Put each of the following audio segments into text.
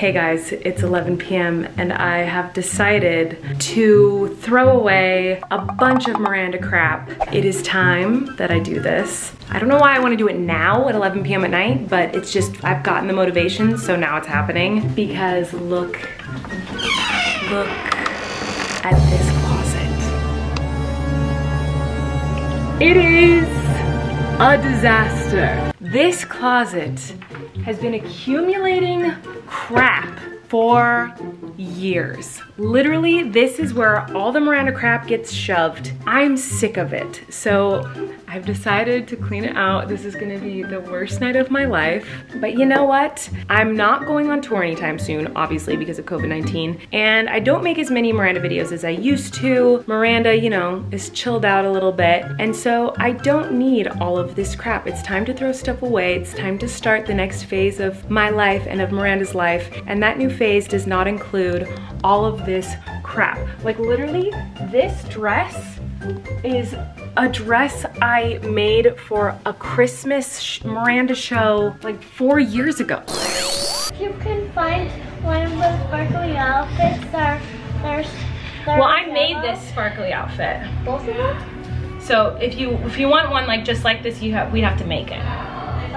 Hey guys, it's 11 p.m. and I have decided to throw away a bunch of Miranda crap. It is time that I do this. I don't know why I want to do it now at 11 p.m. at night, but it's just, I've gotten the motivation, so now it's happening. Because look, look at this closet. It is a disaster. This closet has been accumulating crap for years. Literally, this is where all the Miranda crap gets shoved. I'm sick of it. So I've decided to clean it out. This is gonna be the worst night of my life. But you know what? I'm not going on tour anytime soon, obviously because of COVID-19. And I don't make as many Miranda videos as I used to. Miranda, you know, is chilled out a little bit. And so I don't need all of this crap. It's time to throw stuff away. It's time to start the next phase of my life and of Miranda's life. And that new phase does not include all of this crap. Like literally, this dress is a dress I made for a Christmas sh Miranda show like four years ago. You can find one of the sparkly outfits that are, Well, I made this sparkly outfit. Both of them? So if you if you want one like just like this, you have we'd have to make it.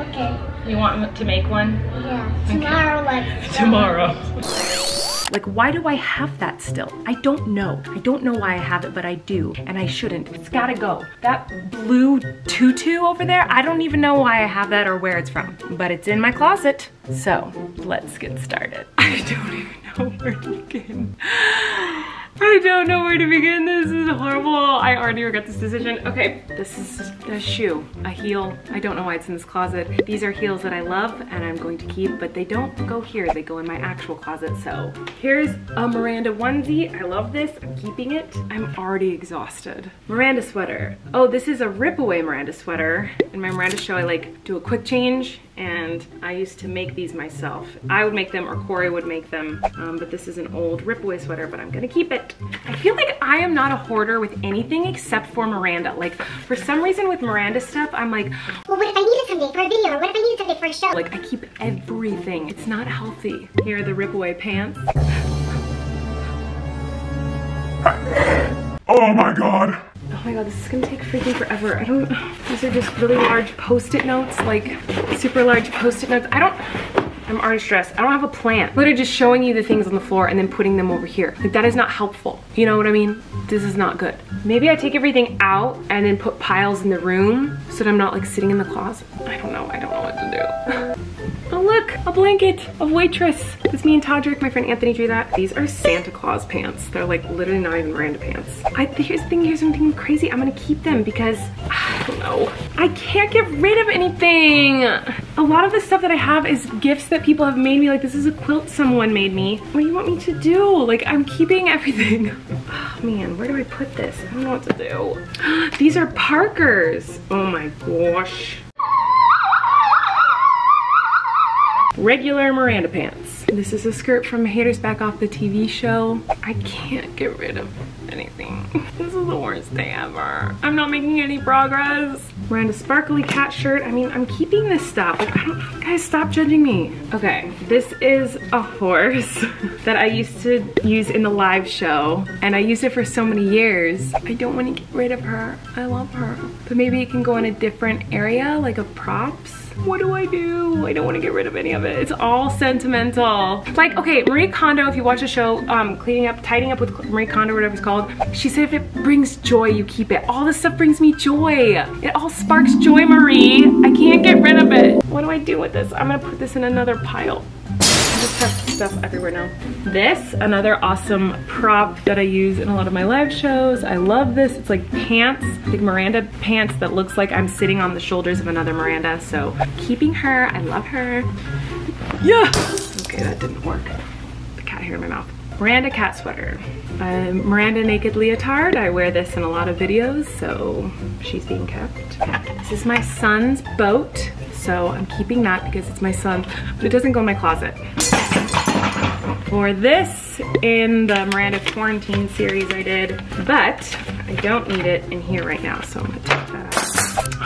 Okay. You want to make one? Yeah. Tomorrow, let's Tomorrow. Like, why do I have that still? I don't know. I don't know why I have it, but I do, and I shouldn't. It's gotta go. That blue tutu over there, I don't even know why I have that or where it's from, but it's in my closet. So, let's get started. I don't even know where to begin. I don't know where to begin. This is horrible. I already regret this decision. Okay, this is a shoe, a heel. I don't know why it's in this closet. These are heels that I love and I'm going to keep, but they don't go here. They go in my actual closet. So here's a Miranda onesie. I love this. I'm keeping it. I'm already exhausted. Miranda sweater. Oh, this is a rip away Miranda sweater. In my Miranda show, I like do a quick change and I used to make these myself. I would make them or Corey would make them, um, but this is an old rip away sweater, but I'm gonna keep it. I feel like I am not a hoarder with anything except for Miranda. Like for some reason with Miranda stuff, I'm like, well, what if I need it someday for a video or what if I need it someday for a show? Like I keep everything. It's not healthy. Here are the rip away pants. Oh my god. Oh my god, this is gonna take freaking forever. I don't, these are just really large post-it notes, like super large post-it notes. I don't, I'm already stressed. I don't have a plan. Literally just showing you the things on the floor and then putting them over here. Like that is not helpful. You know what I mean? This is not good. Maybe I take everything out and then put piles in the room so that I'm not like sitting in the closet. I don't know, I don't know what to do. Oh look, a blanket, a waitress. It's me and Todrick, my friend Anthony drew that. These are Santa Claus pants. They're like literally not even Miranda pants. I, here's the thing, here's something crazy. I'm gonna keep them because, I don't know. I can't get rid of anything. A lot of the stuff that I have is gifts that people have made me. Like this is a quilt someone made me. What do you want me to do? Like I'm keeping everything. Oh man, where do I put this? I don't know what to do. These are Parker's. Oh my gosh. Regular Miranda pants. This is a skirt from Haters Back Off the TV show. I can't get rid of anything. This is the worst day ever. I'm not making any progress. Miranda sparkly cat shirt. I mean, I'm keeping this stuff. Like, I don't, guys, stop judging me. Okay, this is a horse that I used to use in the live show and I used it for so many years. I don't want to get rid of her. I love her. But maybe it can go in a different area, like a props what do I do? I don't want to get rid of any of it. It's all sentimental. Like, okay, Marie Kondo, if you watch the show, um, cleaning up, tidying up with Marie Kondo, whatever it's called, she said if it brings joy, you keep it. All this stuff brings me joy. It all sparks joy, Marie. I can't get rid of it. What do I do with this? I'm gonna put this in another pile. Just have stuff everywhere now. This, another awesome prop that I use in a lot of my live shows. I love this. It's like pants, like Miranda pants that looks like I'm sitting on the shoulders of another Miranda. So keeping her, I love her. Yeah. Okay, that didn't work. The cat hair in my mouth. Miranda cat sweater. Miranda naked leotard. I wear this in a lot of videos, so she's being kept. This is my son's boat, so I'm keeping that because it's my son, but it doesn't go in my closet. For this in the Miranda quarantine series I did, but I don't need it in here right now, so I'm gonna take that out.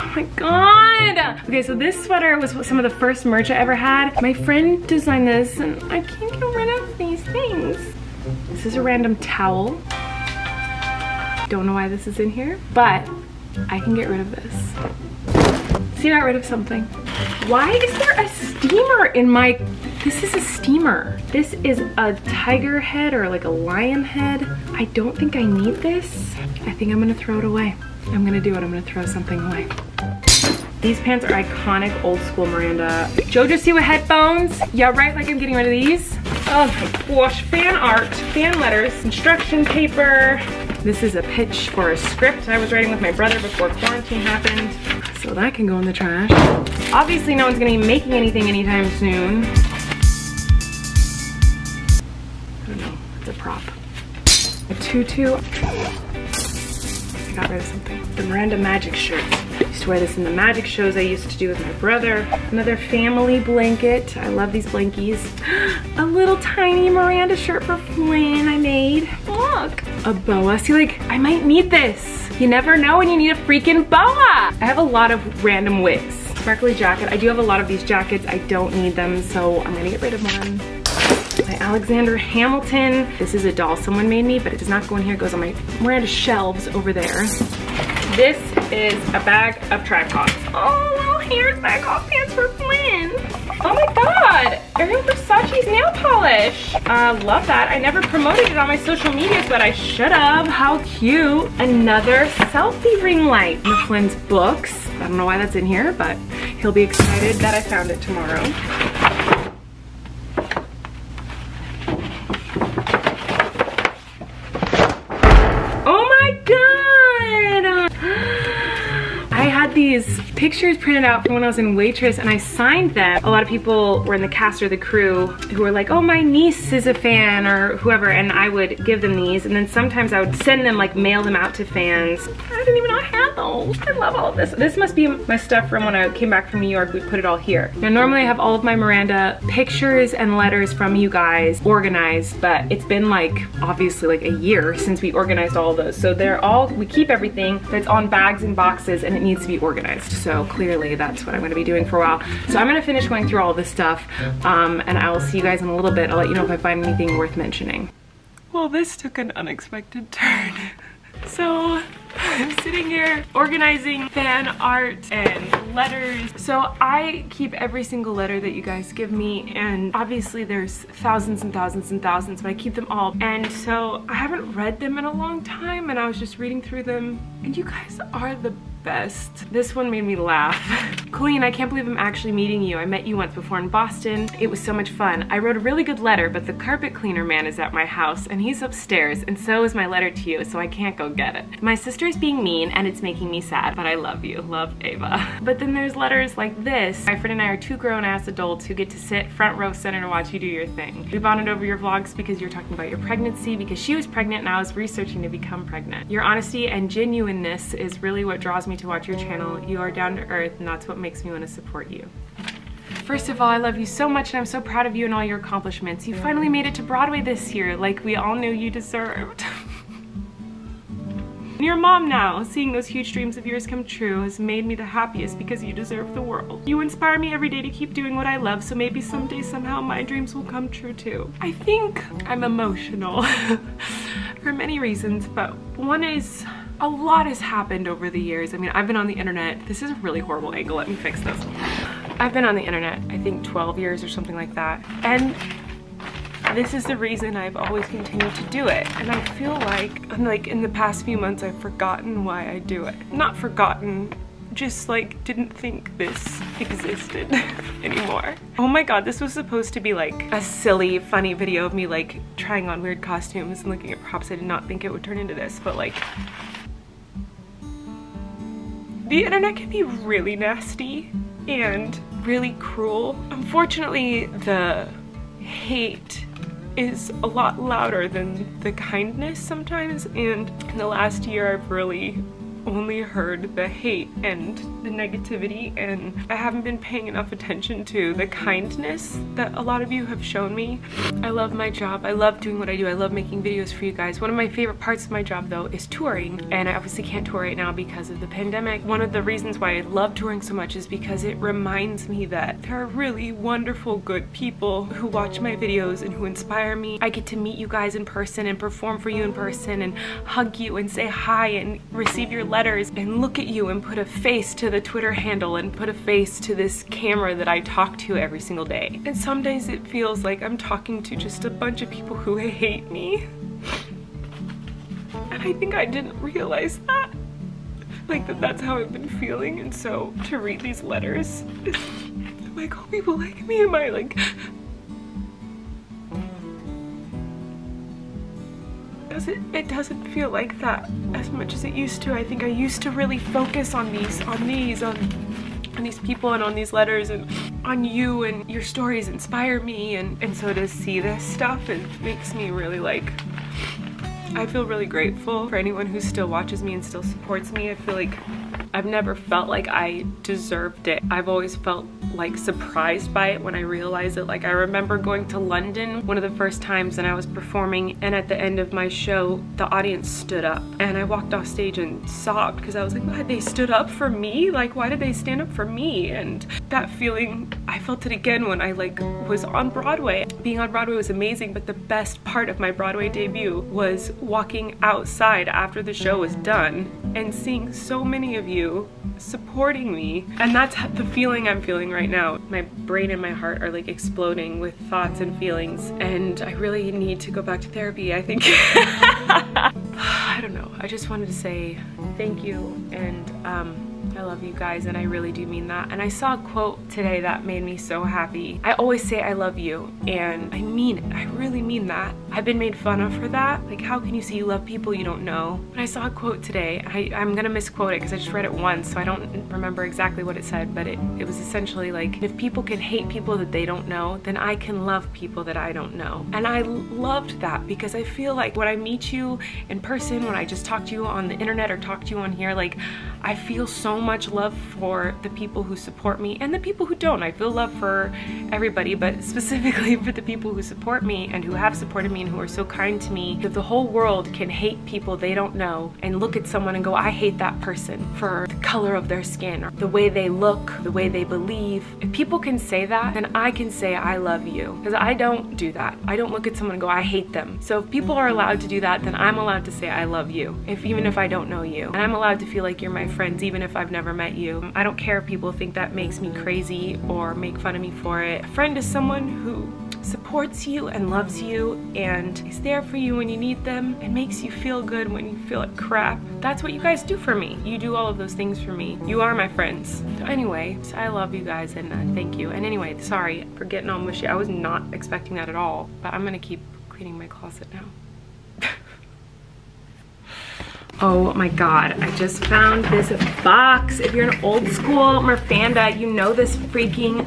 Oh my god. Okay, so this sweater was some of the first merch I ever had. My friend designed this and I can't get rid of these things. This is a random towel. Don't know why this is in here, but I can get rid of this. See, I got rid of something. Why is there a steamer in my, this is a steamer. This is a tiger head or like a lion head. I don't think I need this. I think I'm gonna throw it away. I'm gonna do it, I'm gonna throw something away. These pants are iconic old school Miranda. Jojo Siwa headphones. Yeah, right, like I'm getting rid of these. Oh gosh, fan art, fan letters, instruction paper. This is a pitch for a script I was writing with my brother before quarantine happened. So that can go in the trash. Obviously no one's gonna be making anything anytime soon. I don't know, it's a prop. A tutu. I got rid of something. The Miranda Magic shirt. I used to wear this in the magic shows I used to do with my brother. Another family blanket. I love these blankies. A little tiny Miranda shirt for Flynn I made. Look. A boa. See, like, I might need this. You never know when you need a freaking boa. I have a lot of random wigs. Sparkly jacket. I do have a lot of these jackets. I don't need them, so I'm gonna get rid of one my Alexander Hamilton. This is a doll someone made me, but it does not go in here. It goes on my Miranda shelves over there. This is a bag of tripods. Oh, little Haters Back Off pants for Flynn. Oh my God, Ariel Versace's nail polish. Uh, love that. I never promoted it on my social medias, but I should have. How cute. Another selfie ring light. One Flynn's books. I don't know why that's in here, but he'll be excited that I found it tomorrow. Pictures printed out from when I was in Waitress and I signed them. A lot of people were in the cast or the crew who were like, oh, my niece is a fan or whoever, and I would give them these. And then sometimes I would send them, like mail them out to fans. I didn't even know I had those. I love all of this. This must be my stuff from when I came back from New York. We put it all here. Now, normally I have all of my Miranda pictures and letters from you guys organized, but it's been like, obviously like a year since we organized all of those. So they're all, we keep everything that's on bags and boxes and it needs to be organized. So clearly that's what I'm gonna be doing for a while. So I'm gonna finish going through all this stuff um, and I will see you guys in a little bit. I'll let you know if I find anything worth mentioning. Well, this took an unexpected turn. So I'm sitting here organizing fan art and letters. So I keep every single letter that you guys give me and obviously there's thousands and thousands and thousands but I keep them all. And so I haven't read them in a long time and I was just reading through them and you guys are the best. This one made me laugh. Colleen, I can't believe I'm actually meeting you. I met you once before in Boston. It was so much fun. I wrote a really good letter, but the carpet cleaner man is at my house and he's upstairs and so is my letter to you, so I can't go get it. My sister is being mean and it's making me sad, but I love you. Love Ava. But then there's letters like this. My friend and I are two grown-ass adults who get to sit front row center to watch you do your thing. We bonded over your vlogs because you're talking about your pregnancy, because she was pregnant and I was researching to become pregnant. Your honesty and genuineness is really what draws me to watch your channel. You are down to earth and that's what makes me want to support you. First of all, I love you so much and I'm so proud of you and all your accomplishments. You finally made it to Broadway this year like we all knew you deserved. You're a mom now. Seeing those huge dreams of yours come true has made me the happiest because you deserve the world. You inspire me every day to keep doing what I love, so maybe someday somehow my dreams will come true too. I think I'm emotional for many reasons, but one is a lot has happened over the years. I mean, I've been on the internet. This is a really horrible angle. Let me fix this. I've been on the internet, I think 12 years or something like that. And this is the reason I've always continued to do it. And I feel like, like in the past few months, I've forgotten why I do it. Not forgotten, just like didn't think this existed anymore. Oh my god, this was supposed to be like a silly, funny video of me like trying on weird costumes and looking at props. I did not think it would turn into this, but like the internet can be really nasty and really cruel. Unfortunately, the hate is a lot louder than the kindness sometimes and in the last year I've really only heard the hate and the negativity and I haven't been paying enough attention to the kindness that a lot of you have shown me. I love my job. I love doing what I do. I love making videos for you guys. One of my favorite parts of my job though is touring and I obviously can't tour right now because of the pandemic. One of the reasons why I love touring so much is because it reminds me that there are really wonderful good people who watch my videos and who inspire me. I get to meet you guys in person and perform for you in person and hug you and say hi and receive your letters and look at you and put a face to the Twitter handle and put a face to this camera that I talk to every single day. And some days it feels like I'm talking to just a bunch of people who hate me. And I think I didn't realize that. Like that that's how I've been feeling and so to read these letters, like, oh people like me, am I like does it it doesn't feel like that as much as it used to. I think I used to really focus on these, on these, on on these people and on these letters and on you and your stories inspire me and, and so to see this stuff it makes me really like I feel really grateful for anyone who still watches me and still supports me. I feel like I've never felt like I deserved it. I've always felt like surprised by it when I realized it. Like I remember going to London one of the first times and I was performing and at the end of my show, the audience stood up and I walked off stage and sobbed because I was like, why they stood up for me? Like why did they stand up for me? And that feeling, I felt it again when I like was on Broadway. Being on Broadway was amazing, but the best part of my Broadway debut was walking outside after the show was done and seeing so many of you supporting me. And that's the feeling I'm feeling right now. My brain and my heart are like exploding with thoughts and feelings and I really need to go back to therapy, I think. I don't know. I just wanted to say thank you and um, I love you guys and I really do mean that. And I saw a quote today that made me so happy. I always say I love you and I mean it. I really mean that. I've been made fun of for that. Like how can you say you love people you don't know? But I saw a quote today. I, I'm gonna misquote it because I just read it once so I don't remember exactly what it said but it, it was essentially like if people can hate people that they don't know then I can love people that I don't know. And I loved that because I feel like when I meet you in person, when I just talk to you on the internet or talk to you on here, like I feel so much love for the people who support me and the people who don't. I feel love for everybody, but specifically for the people who support me and who have supported me and who are so kind to me. That the whole world can hate people they don't know and look at someone and go, I hate that person for the color of their skin or the way they look, the way they believe. If people can say that, then I can say I love you. Because I don't do that. I don't look at someone and go, I hate them. So if people are allowed to do that, then I'm allowed to say I love you. If even if I don't know you. And I'm allowed to feel like you're my friends even if I've never met you. I don't care if people think that makes me crazy or make fun of me for it. A friend is someone who supports you and loves you and is there for you when you need them and makes you feel good when you feel like crap. That's what you guys do for me. You do all of those things for me. You are my friends. So anyway, I love you guys and uh, thank you. And anyway, sorry for getting all mushy. I was not expecting that at all, but I'm gonna keep cleaning my closet now. Oh my God, I just found this box. If you're an old school Mirfanda, you know this freaking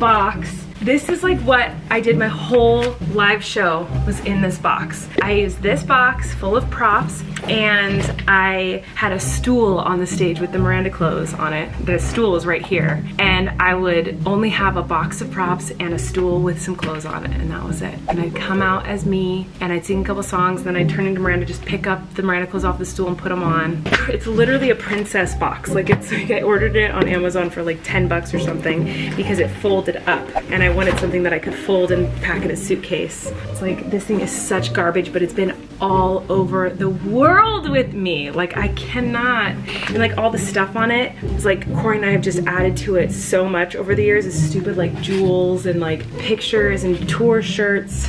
box. This is like what I did my whole live show was in this box. I used this box full of props and I had a stool on the stage with the Miranda clothes on it. The stool was right here. And I would only have a box of props and a stool with some clothes on it and that was it. And I'd come out as me and I'd sing a couple songs and then I'd turn into Miranda, just pick up the Miranda clothes off the stool and put them on. It's literally a princess box. Like it's like I ordered it on Amazon for like 10 bucks or something because it folded up and I wanted something that I could fold and pack in a suitcase. It's like, this thing is such garbage, but it's been all over the world with me. Like I cannot, and like all the stuff on it, it's like Corey and I have just added to it so much over the years. It's stupid like jewels and like pictures and tour shirts.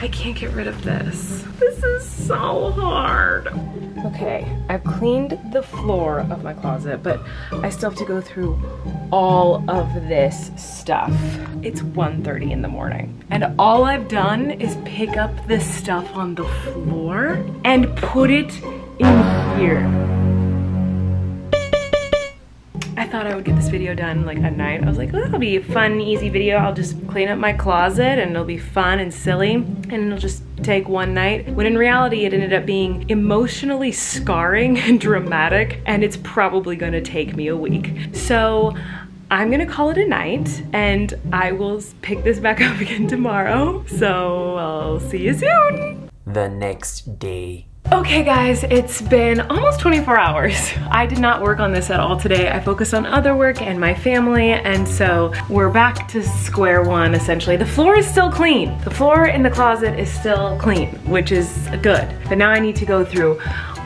I can't get rid of this. This is so hard. Okay, I've cleaned the floor of my closet, but I still have to go through all of this stuff. It's 1.30 in the morning. And all I've done is pick up this stuff on the floor and put it in here. Thought I would get this video done like at night. I was like, oh, that'll be a fun, easy video. I'll just clean up my closet and it'll be fun and silly and it'll just take one night. When in reality, it ended up being emotionally scarring and dramatic and it's probably gonna take me a week. So I'm gonna call it a night and I will pick this back up again tomorrow. So I'll see you soon. The next day. Okay guys, it's been almost 24 hours. I did not work on this at all today. I focused on other work and my family and so we're back to square one essentially. The floor is still clean. The floor in the closet is still clean, which is good. But now I need to go through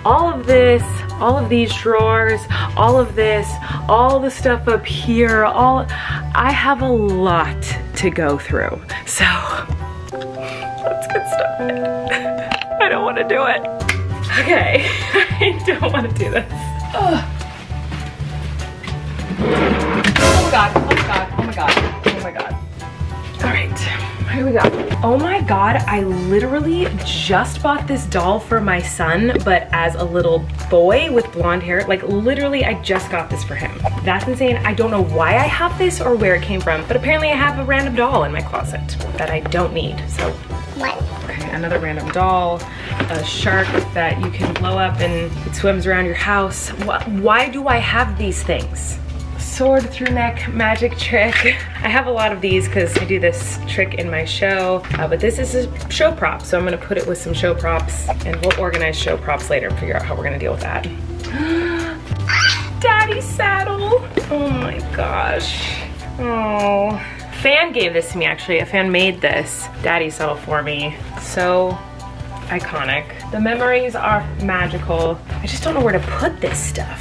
all of this, all of these drawers, all of this, all the stuff up here, all, I have a lot to go through. So let's get started. I don't wanna do it. Okay, I don't wanna do this. Ugh. Oh my god, oh my god, oh my god, oh my god. All right, here we go. Oh my god, I literally just bought this doll for my son, but as a little boy with blonde hair. Like literally, I just got this for him. That's insane. I don't know why I have this or where it came from, but apparently I have a random doll in my closet that I don't need, so. What? Another random doll, a shark that you can blow up and it swims around your house. Why do I have these things? sword through neck magic trick. I have a lot of these because I do this trick in my show, uh, but this is a show prop, so I'm gonna put it with some show props and we'll organize show props later and figure out how we're gonna deal with that. Daddy saddle. Oh my gosh. Oh. Fan gave this to me actually. A fan made this daddy saddle for me. So iconic. The memories are magical. I just don't know where to put this stuff.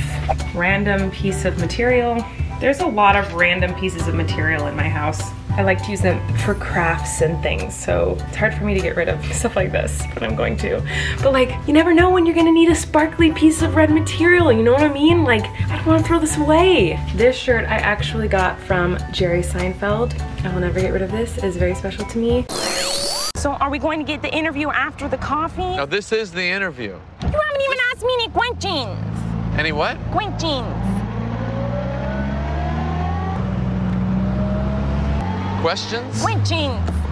Random piece of material. There's a lot of random pieces of material in my house. I like to use them for crafts and things, so it's hard for me to get rid of stuff like this, but I'm going to. But like, you never know when you're gonna need a sparkly piece of red material, you know what I mean? Like, I don't wanna throw this away. This shirt I actually got from Jerry Seinfeld. I will never get rid of this, it is very special to me. So are we going to get the interview after the coffee? No, this is the interview. You haven't even asked me any questions. Any what? Questions. Questions? Questions.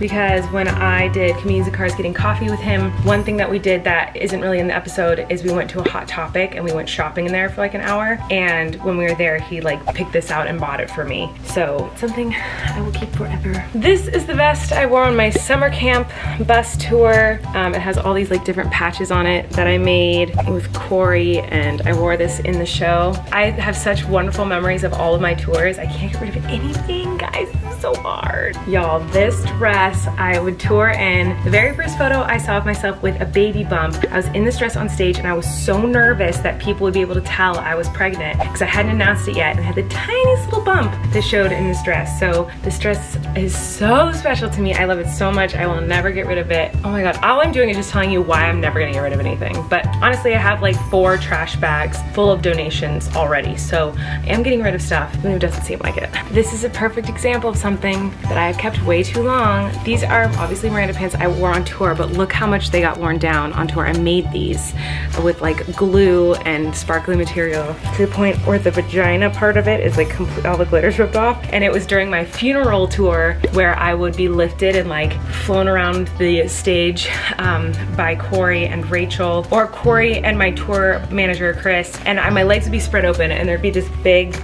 Because when I did Comedians in Cars Getting Coffee with him, one thing that we did that isn't really in the episode is we went to a Hot Topic and we went shopping in there for like an hour. And when we were there, he like picked this out and bought it for me. So something I will keep forever. This is the vest I wore on my summer camp bus tour. Um, it has all these like different patches on it that I made with Corey and I wore this in the show. I have such wonderful memories of all of my tours. I can't get rid of anything, guys. So hard. Y'all, this dress dress I would tour in. The very first photo I saw of myself with a baby bump, I was in this dress on stage and I was so nervous that people would be able to tell I was pregnant because I hadn't announced it yet and I had the tiniest little bump that showed in this dress. So this dress is so special to me. I love it so much. I will never get rid of it. Oh my God, all I'm doing is just telling you why I'm never gonna get rid of anything. But honestly, I have like four trash bags full of donations already. So I am getting rid of stuff, even if it doesn't seem like it. This is a perfect example of something that I have kept way too long these are obviously Miranda pants I wore on tour, but look how much they got worn down on tour. I made these with like glue and sparkly material to the point where the vagina part of it is like complete, all the glitter's ripped off. And it was during my funeral tour where I would be lifted and like flown around the stage um, by Corey and Rachel, or Corey and my tour manager, Chris, and I, my legs would be spread open and there'd be this big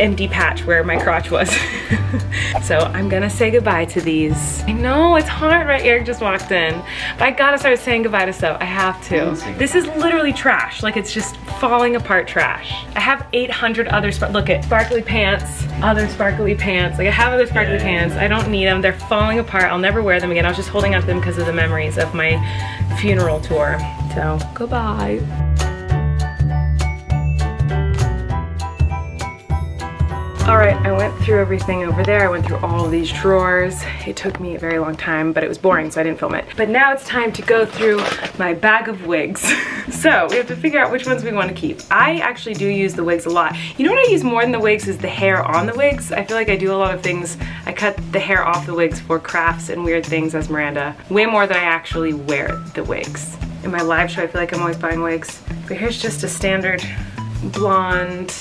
empty patch where my crotch was. so I'm gonna say goodbye to these. I know, it's hard, right? Eric just walked in. But I gotta start saying goodbye to stuff. I have to. This is literally trash. Like it's just falling apart trash. I have 800 other, look at sparkly pants, other sparkly pants. Like I have other sparkly yeah. pants. I don't need them. They're falling apart. I'll never wear them again. I was just holding on to them because of the memories of my funeral tour. So goodbye. All right, I went through everything over there. I went through all these drawers. It took me a very long time, but it was boring, so I didn't film it. But now it's time to go through my bag of wigs. so we have to figure out which ones we want to keep. I actually do use the wigs a lot. You know what I use more than the wigs is the hair on the wigs. I feel like I do a lot of things. I cut the hair off the wigs for crafts and weird things as Miranda, way more than I actually wear the wigs. In my live show, I feel like I'm always buying wigs. But here's just a standard blonde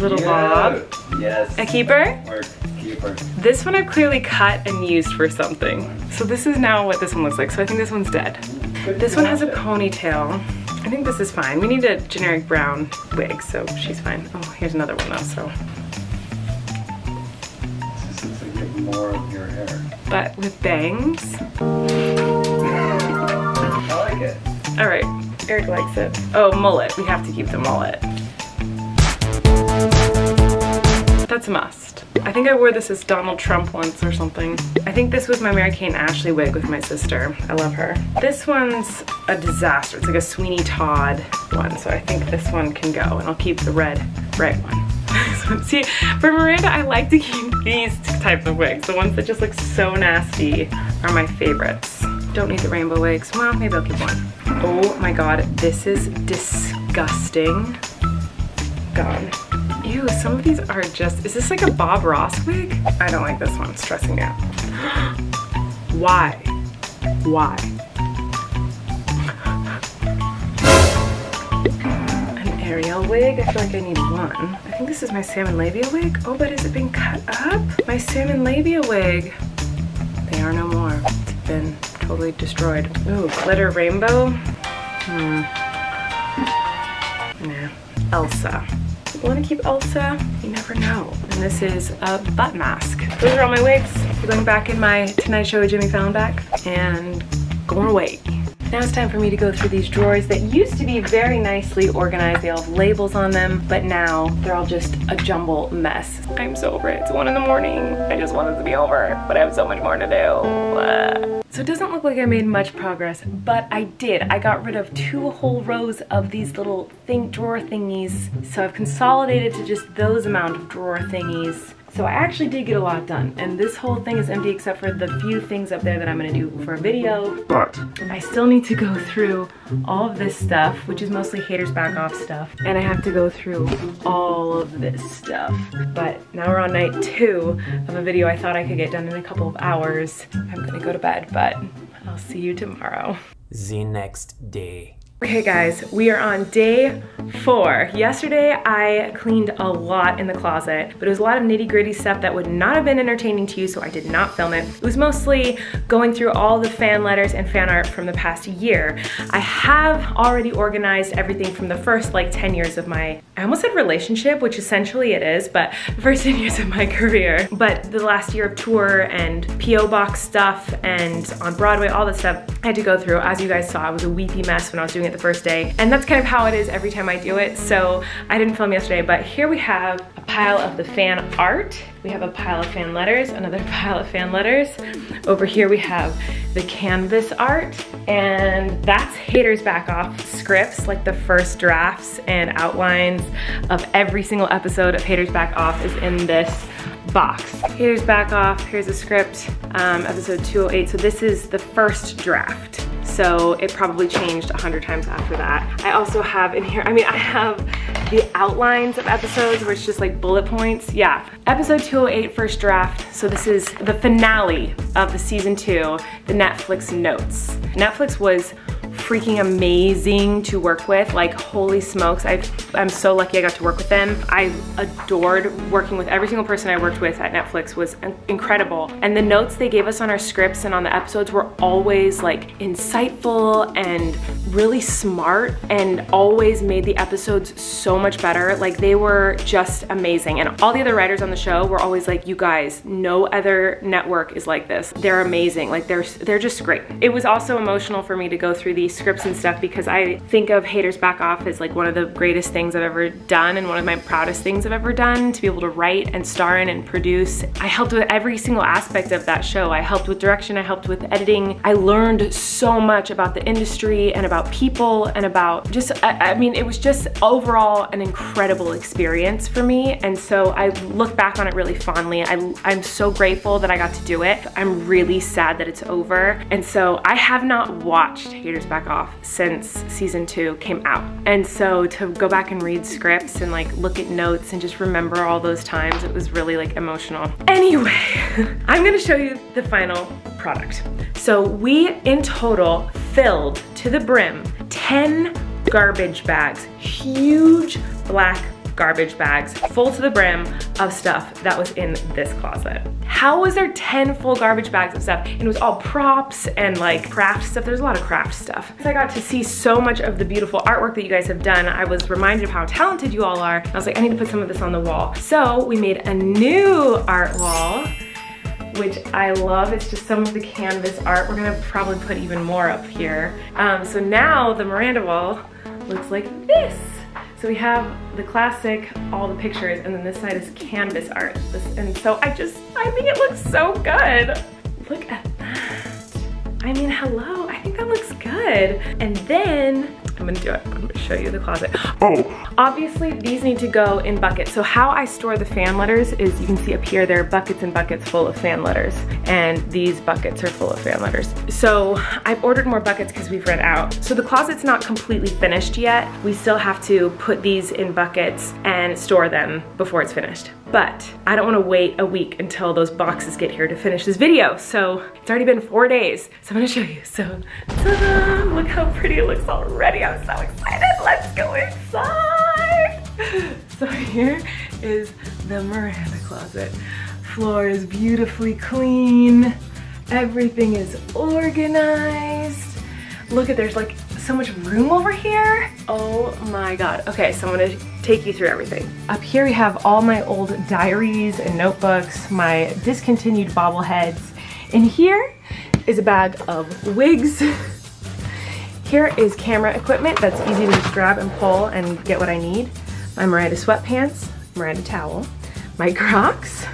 little bob. Yes. A keeper? Or keeper. This one I've clearly cut and used for something. So this is now what this one looks like. So I think this one's dead. This one has a ponytail. I think this is fine. We need a generic brown wig, so she's fine. Oh, here's another one though, so. This is to get more of your hair. But with bangs. I like it. All right, Eric likes it. Oh, mullet. We have to keep the mullet. That's a must. I think I wore this as Donald Trump once or something. I think this was my Mary Kate and Ashley wig with my sister. I love her. This one's a disaster. It's like a Sweeney Todd one, so I think this one can go, and I'll keep the red, red one. See, for Miranda, I like to keep these types of wigs. The ones that just look so nasty are my favorites. Don't need the rainbow wigs. Well, maybe I'll keep one. Oh my god, this is disgusting. Gone. Ew, some of these are just, is this like a Bob Ross wig? I don't like this one, it's stressing me out. Why? Why? An Ariel wig? I feel like I need one. I think this is my salmon labia wig. Oh, but has it been cut up? My salmon labia wig. They are no more. It's been totally destroyed. Ooh, glitter rainbow? Hmm. Nah. Elsa. You wanna keep Elsa? You never know. And this is a butt mask. Those are all my wigs. Going back in my Tonight Show with Jimmy Fallon back and going away. Now it's time for me to go through these drawers that used to be very nicely organized. They all have labels on them, but now they're all just a jumble mess. I'm so over it. It's one in the morning. I just want it to be over, but I have so much more to do. Uh. So it doesn't look like I made much progress, but I did. I got rid of two whole rows of these little thing drawer thingies. So I've consolidated to just those amount of drawer thingies. So I actually did get a lot done, and this whole thing is empty except for the few things up there that I'm gonna do for a video. But I still need to go through all of this stuff, which is mostly haters back off stuff, and I have to go through all of this stuff. But now we're on night two of a video I thought I could get done in a couple of hours. I'm gonna go to bed, but I'll see you tomorrow. The next day. Okay guys, we are on day four. Yesterday I cleaned a lot in the closet, but it was a lot of nitty gritty stuff that would not have been entertaining to you, so I did not film it. It was mostly going through all the fan letters and fan art from the past year. I have already organized everything from the first like 10 years of my, I almost said relationship, which essentially it is, but the first 10 years of my career. But the last year of tour and P.O. box stuff and on Broadway, all that stuff, I had to go through. As you guys saw, I was a weepy mess when I was doing it the first day. And that's kind of how it is every time I do it. So I didn't film yesterday, but here we have a pile of the fan art. We have a pile of fan letters, another pile of fan letters. Over here we have the canvas art, and that's Haters Back Off scripts, like the first drafts and outlines of every single episode of Haters Back Off is in this box. Haters Back Off, here's a script, um, episode 208. So this is the first draft so it probably changed a hundred times after that. I also have in here, I mean, I have the outlines of episodes where it's just like bullet points. Yeah, episode 208, first draft. So this is the finale of the season two, the Netflix notes. Netflix was freaking amazing to work with. Like, holy smokes, i am so lucky I got to work with them. I adored working with every single person I worked with at Netflix was incredible. And the notes they gave us on our scripts and on the episodes were always like insightful and really smart and always made the episodes so much better. Like they were just amazing. And all the other writers on the show were always like, you guys, no other network is like this. They're amazing. Like they're, they're just great. It was also emotional for me to go through scripts and stuff because I think of Haters Back Off as like one of the greatest things I've ever done and one of my proudest things I've ever done to be able to write and star in and produce. I helped with every single aspect of that show. I helped with direction, I helped with editing. I learned so much about the industry and about people and about just, I, I mean, it was just overall an incredible experience for me. And so I look back on it really fondly. I, I'm so grateful that I got to do it. I'm really sad that it's over. And so I have not watched Haters Back Off since season two came out. And so to go back and read scripts and like look at notes and just remember all those times, it was really like emotional. Anyway, I'm gonna show you the final product. So we in total filled to the brim 10 garbage bags, huge black garbage bags full to the brim of stuff that was in this closet. How was there 10 full garbage bags of stuff? And it was all props and like craft stuff. There's a lot of craft stuff. I got to see so much of the beautiful artwork that you guys have done. I was reminded of how talented you all are. I was like, I need to put some of this on the wall. So we made a new art wall which I love. It's just some of the canvas art. We're gonna probably put even more up here. Um, so now the Miranda wall looks like this. So we have the classic, all the pictures, and then this side is canvas art. This, and so I just, I think it looks so good. Look at that. I mean, hello, I think that looks good. And then, I'm gonna do it. I'm gonna show you the closet. Oh, obviously these need to go in buckets. So how I store the fan letters is you can see up here, there are buckets and buckets full of fan letters. And these buckets are full of fan letters. So I've ordered more buckets because we've run out. So the closet's not completely finished yet. We still have to put these in buckets and store them before it's finished. But I don't wanna wait a week until those boxes get here to finish this video. So it's already been four days. So I'm gonna show you. So! Look how pretty it looks already. I'm so excited. Let's go inside. So here is the Miranda closet. Floor is beautifully clean. Everything is organized. Look at, there's like so much room over here. Oh my God. Okay, so I'm gonna take you through everything. Up here we have all my old diaries and notebooks, my discontinued bobbleheads. In here is a bag of wigs. Here is camera equipment that's easy to just grab and pull and get what I need. My Miranda sweatpants, Miranda towel, my Crocs,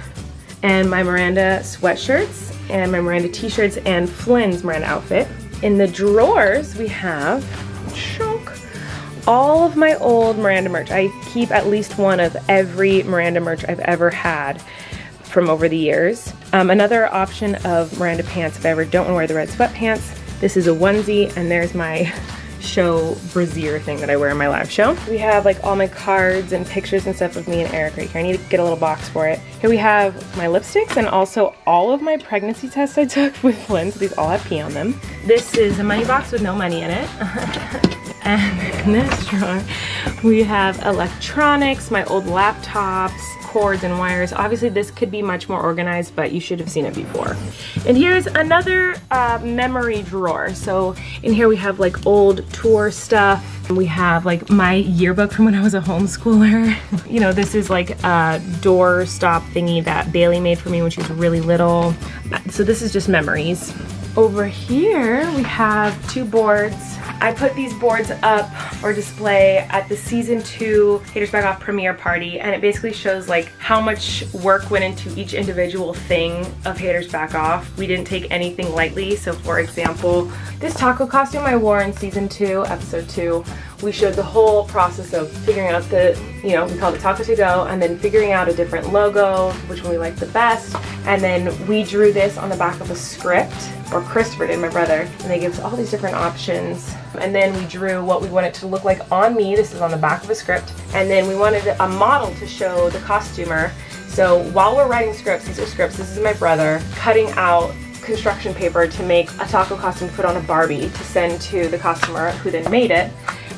and my Miranda sweatshirts, and my Miranda t-shirts, and Flynn's Miranda outfit. In the drawers, we have, chunk, all of my old Miranda merch. I keep at least one of every Miranda merch I've ever had from over the years. Um, another option of Miranda pants if I ever don't want to wear the red sweatpants. This is a onesie and there's my show brassiere thing that I wear in my live show. We have like all my cards and pictures and stuff of me and Eric right here. I need to get a little box for it. Here we have my lipsticks and also all of my pregnancy tests I took with Flynn, so these all have pee on them. This is a money box with no money in it. and in this drawer, we have electronics, my old laptops, cords and wires. Obviously this could be much more organized, but you should have seen it before. And here's another uh, memory drawer. So in here we have like old tour stuff. We have like my yearbook from when I was a homeschooler. you know, this is like a door stop thingy that Bailey made for me when she was really little. So this is just memories. Over here we have two boards I put these boards up for display at the season two Haters Back Off premiere party and it basically shows like how much work went into each individual thing of Haters Back Off. We didn't take anything lightly. So for example, this taco costume I wore in season two, episode two, we showed the whole process of figuring out the, you know, we called it Taco To Go, and then figuring out a different logo, which one we liked the best. And then we drew this on the back of a script, or Christopher did, my brother, and they gave us all these different options. And then we drew what we wanted to look like on me. This is on the back of a script. And then we wanted a model to show the costumer. So while we're writing scripts, these are scripts, this is my brother, cutting out construction paper to make a taco costume put on a Barbie to send to the customer who then made it.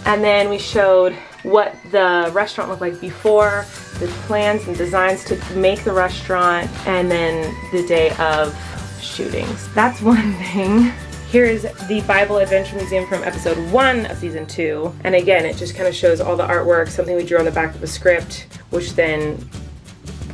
And then we showed what the restaurant looked like before, the plans and designs to make the restaurant, and then the day of shootings. That's one thing. Here's the Bible Adventure Museum from episode one of season two. And again, it just kind of shows all the artwork, something we drew on the back of the script, which then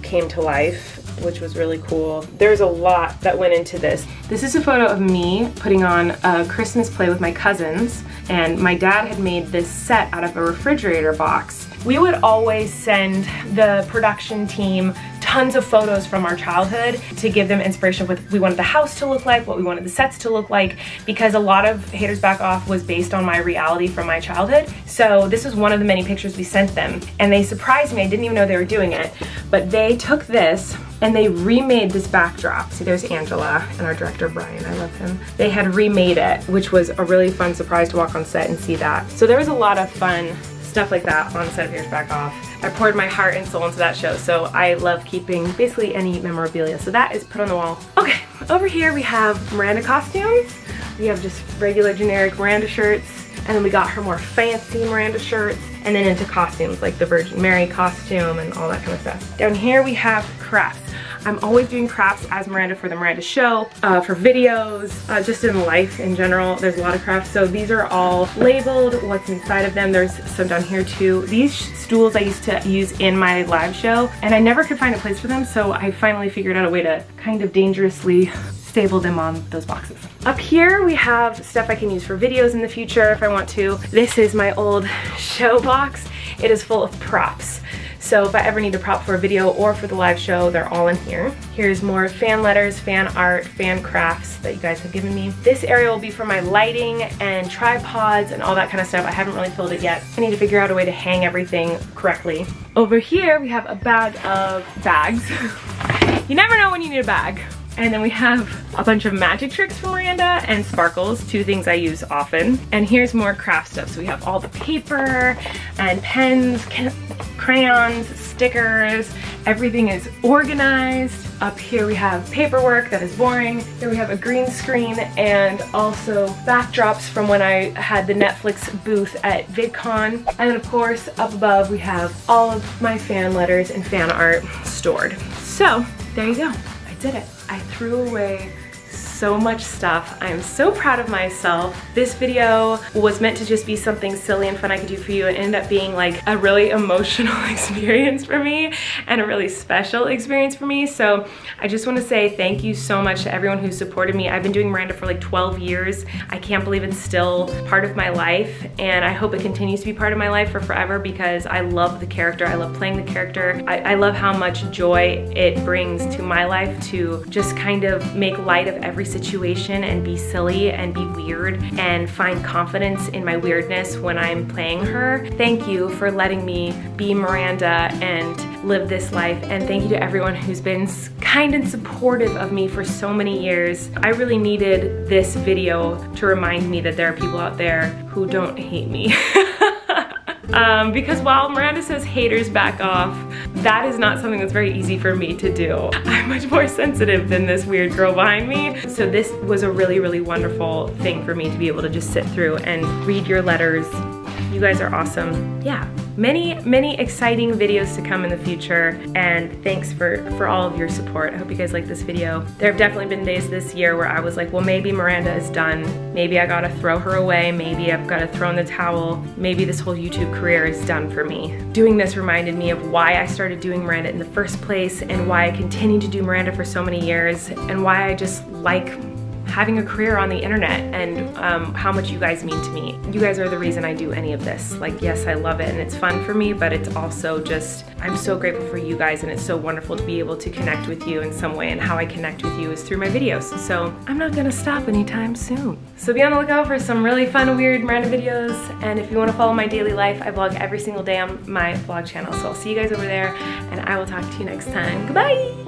came to life which was really cool. There's a lot that went into this. This is a photo of me putting on a Christmas play with my cousins, and my dad had made this set out of a refrigerator box. We would always send the production team tons of photos from our childhood to give them inspiration with what we wanted the house to look like, what we wanted the sets to look like, because a lot of Haters Back Off was based on my reality from my childhood. So this was one of the many pictures we sent them. And they surprised me, I didn't even know they were doing it, but they took this and they remade this backdrop. See, there's Angela and our director, Brian, I love him. They had remade it, which was a really fun surprise to walk on set and see that. So there was a lot of fun stuff like that on set of Haters Back Off. I poured my heart and soul into that show, so I love keeping basically any memorabilia. So that is put on the wall. Okay, over here we have Miranda costumes. We have just regular generic Miranda shirts, and then we got her more fancy Miranda shirts, and then into costumes like the Virgin Mary costume and all that kind of stuff. Down here we have crafts. I'm always doing crafts as Miranda for the Miranda show, uh, for videos, uh, just in life in general. There's a lot of crafts. So these are all labeled, what's inside of them. There's some down here too. These stools I used to use in my live show and I never could find a place for them. So I finally figured out a way to kind of dangerously stable them on those boxes. Up here we have stuff I can use for videos in the future if I want to. This is my old show box. It is full of props. So if I ever need a prop for a video or for the live show, they're all in here. Here's more fan letters, fan art, fan crafts that you guys have given me. This area will be for my lighting and tripods and all that kind of stuff. I haven't really filled it yet. I need to figure out a way to hang everything correctly. Over here, we have a bag of bags. you never know when you need a bag. And then we have a bunch of magic tricks from Miranda and sparkles, two things I use often. And here's more craft stuff. So we have all the paper and pens, crayons, stickers, everything is organized. Up here we have paperwork that is boring. Here we have a green screen and also backdrops from when I had the Netflix booth at VidCon. And of course up above we have all of my fan letters and fan art stored. So there you go, I did it. I threw away so much stuff. I'm so proud of myself. This video was meant to just be something silly and fun I could do for you. It ended up being like a really emotional experience for me and a really special experience for me. So I just wanna say thank you so much to everyone who supported me. I've been doing Miranda for like 12 years. I can't believe it's still part of my life and I hope it continues to be part of my life for forever because I love the character. I love playing the character. I, I love how much joy it brings to my life to just kind of make light of situation and be silly and be weird and find confidence in my weirdness when I'm playing her. Thank you for letting me be Miranda and live this life and thank you to everyone who's been kind and supportive of me for so many years. I really needed this video to remind me that there are people out there who don't hate me. Um, because while Miranda says haters back off, that is not something that's very easy for me to do. I'm much more sensitive than this weird girl behind me. So this was a really, really wonderful thing for me to be able to just sit through and read your letters. You guys are awesome. Yeah, many, many exciting videos to come in the future and thanks for, for all of your support. I hope you guys like this video. There have definitely been days this year where I was like, well, maybe Miranda is done. Maybe I gotta throw her away. Maybe I've gotta throw in the towel. Maybe this whole YouTube career is done for me. Doing this reminded me of why I started doing Miranda in the first place and why I continue to do Miranda for so many years and why I just like having a career on the internet and um, how much you guys mean to me. You guys are the reason I do any of this. Like, yes, I love it and it's fun for me, but it's also just, I'm so grateful for you guys and it's so wonderful to be able to connect with you in some way and how I connect with you is through my videos. So I'm not gonna stop anytime soon. So be on the lookout for some really fun, weird, random videos. And if you wanna follow my daily life, I vlog every single day on my vlog channel. So I'll see you guys over there and I will talk to you next time. Goodbye!